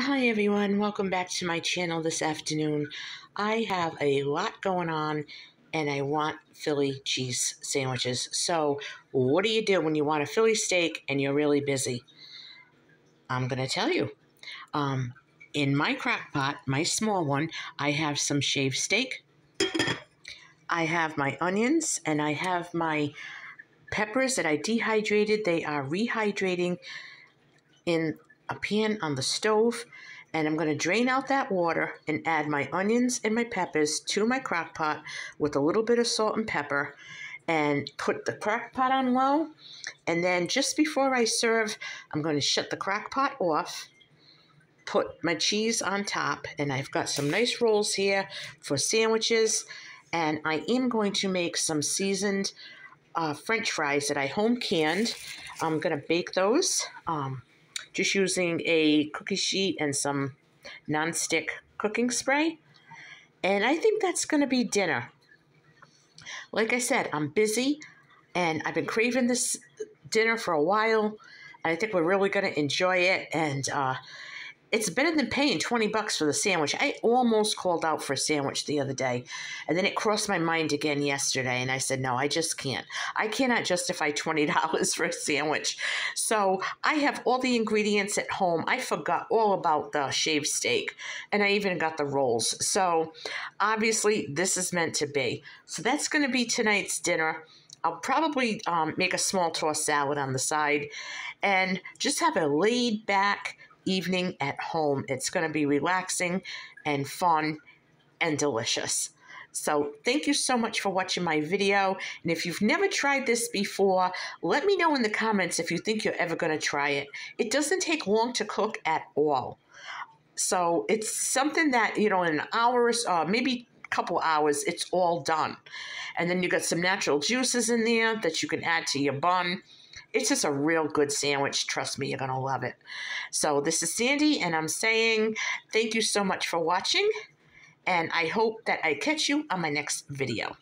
Hi everyone, welcome back to my channel this afternoon. I have a lot going on and I want Philly cheese sandwiches. So what do you do when you want a Philly steak and you're really busy? I'm going to tell you. Um, in my crock pot, my small one, I have some shaved steak. I have my onions and I have my peppers that I dehydrated. They are rehydrating in a pan on the stove and I'm going to drain out that water and add my onions and my peppers to my crock pot with a little bit of salt and pepper and put the crock pot on low. And then just before I serve, I'm going to shut the crock pot off, put my cheese on top, and I've got some nice rolls here for sandwiches. And I am going to make some seasoned uh, french fries that I home canned. I'm going to bake those. Um, just using a cookie sheet and some non-stick cooking spray. And I think that's going to be dinner. Like I said, I'm busy and I've been craving this dinner for a while. I think we're really going to enjoy it. And uh, it's better than paying 20 bucks for the sandwich. I almost called out for a sandwich the other day, and then it crossed my mind again yesterday, and I said, no, I just can't. I cannot justify $20 for a sandwich. So I have all the ingredients at home. I forgot all about the shaved steak, and I even got the rolls. So obviously, this is meant to be. So that's going to be tonight's dinner. I'll probably um, make a small tossed salad on the side and just have a laid back, evening at home. It's going to be relaxing and fun and delicious. So thank you so much for watching my video. And if you've never tried this before, let me know in the comments if you think you're ever going to try it. It doesn't take long to cook at all. So it's something that, you know, in an hour, uh, maybe a couple hours, it's all done. And then you got some natural juices in there that you can add to your bun. It's just a real good sandwich. Trust me, you're going to love it. So this is Sandy, and I'm saying thank you so much for watching, and I hope that I catch you on my next video.